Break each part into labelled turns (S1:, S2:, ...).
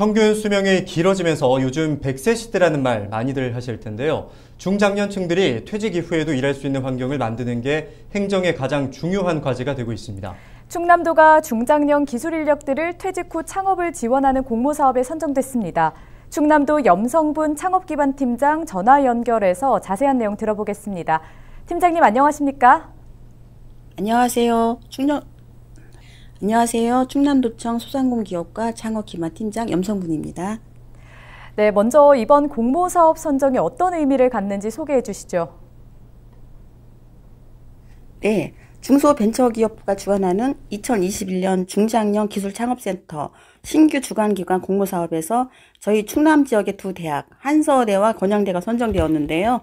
S1: 평균 수명이 길어지면서 요즘 100세 시대라는 말 많이들 하실 텐데요. 중장년층들이 퇴직 이후에도 일할 수 있는 환경을 만드는 게 행정의 가장 중요한 과제가 되고 있습니다.
S2: 충남도가 중장년 기술 인력들을 퇴직 후 창업을 지원하는 공모 사업에 선정됐습니다. 충남도 염성분 창업기반팀장 전화 연결해서 자세한 내용 들어보겠습니다. 팀장님 안녕하십니까?
S3: 안녕하세요. 충남 안녕하세요. 충남도청 소상공 기업과 창업기반팀장 염성분입니다.
S2: 네, 먼저 이번 공모 사업 선정이 어떤 의미를 갖는지 소개해 주시죠.
S3: 네, 중소벤처기업부가 주관하는 2021년 중장년 기술창업센터 신규 주관기관 공모사업에서 저희 충남 지역의 두 대학, 한서대와 건양대가 선정되었는데요.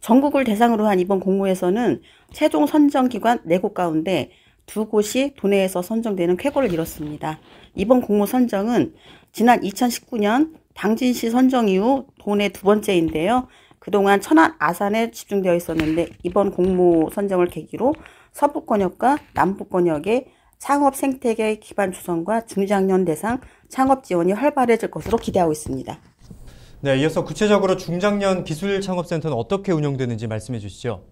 S3: 전국을 대상으로 한 이번 공모에서는 최종 선정기관 4곳 가운데 두 곳이 도내에서 선정되는 쾌거를 이뤘습니다. 이번 공모 선정은 지난 2019년 당진시 선정 이후 도내 두 번째인데요. 그동안 천안 아산에 집중되어 있었는데 이번 공모 선정을 계기로 서부권역과 남부권역의 창업 생태계 기반 조성과 중장년 대상 창업 지원이 활발해질 것으로 기대하고 있습니다.
S1: 네, 이어서 구체적으로 중장년 기술 창업센터는 어떻게 운영되는지 말씀해 주시죠.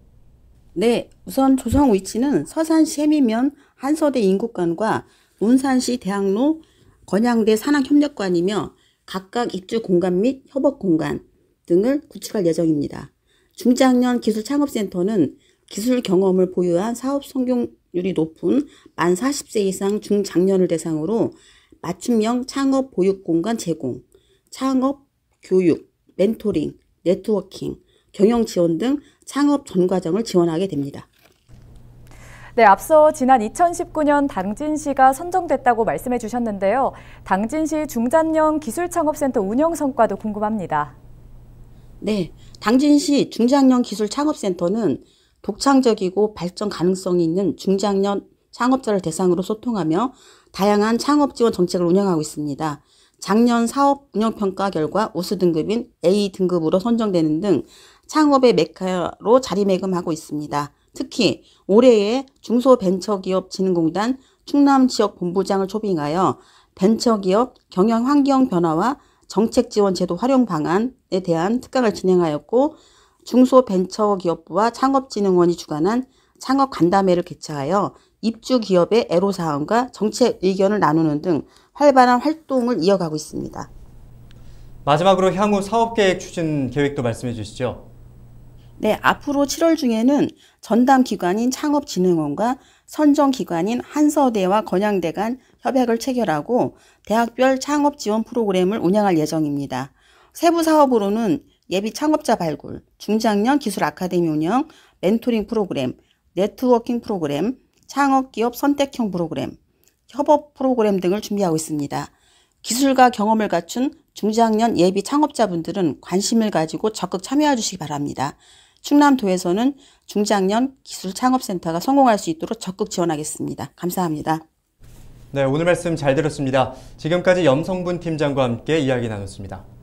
S3: 네, 우선 조성 위치는 서산시 해미면 한서대 인국관과 논산시 대학로 건양대 산학협력관이며 각각 입주 공간 및 협업 공간 등을 구축할 예정입니다. 중장년 기술창업센터는 기술 경험을 보유한 사업 성공률이 높은 만 40세 이상 중장년을 대상으로 맞춤형 창업 보육 공간 제공, 창업 교육, 멘토링, 네트워킹, 경영 지원 등 창업 전 과정을 지원하게 됩니다.
S2: 네, 앞서 지난 2019년 당진시가 선정됐다고 말씀해 주셨는데요. 당진시 중장년 기술창업센터 운영 성과도 궁금합니다.
S3: 네, 당진시 중장년 기술창업센터는 독창적이고 발전 가능성이 있는 중장년 창업자를 대상으로 소통하며 다양한 창업 지원 정책을 운영하고 있습니다. 작년 사업 운영 평가 결과 우수 등급인 A 등급으로 선정되는 등 창업의 메카로 자리매김하고 있습니다. 특히 올해에 중소벤처기업진흥공단 충남지역본부장을 초빙하여 벤처기업 경영 환경 변화와 정책 지원 제도 활용 방안에 대한 특강을 진행하였고 중소벤처기업부와 창업진흥원이 주관한 창업 간담회를 개최하여 입주 기업의 애로사항과 정책 의견을 나누는 등 활발한 활동을 이어가고 있습니다.
S1: 마지막으로 향후 사업계획 추진 계획도 말씀해 주시죠.
S3: 네, 앞으로 7월 중에는 전담 기관인 창업진흥원과 선정 기관인 한서대와 건양대 간 협약을 체결하고 대학별 창업 지원 프로그램을 운영할 예정입니다. 세부 사업으로는 예비 창업자 발굴, 중장년 기술 아카데미 운영, 멘토링 프로그램, 네트워킹 프로그램, 창업기업 선택형 프로그램, 협업 프로그램 등을 준비하고 있습니다. 기술과 경험을 갖춘 중장년 예비 창업자분들은 관심을 가지고 적극 참여해 주시기 바랍니다. 충남도에서는 중장년 기술창업센터가 성공할 수 있도록 적극 지원하겠습니다. 감사합니다.
S1: 네, 오늘 말씀 잘 들었습니다. 지금까지 염성분 팀장과 함께 이야기 나눴습니다.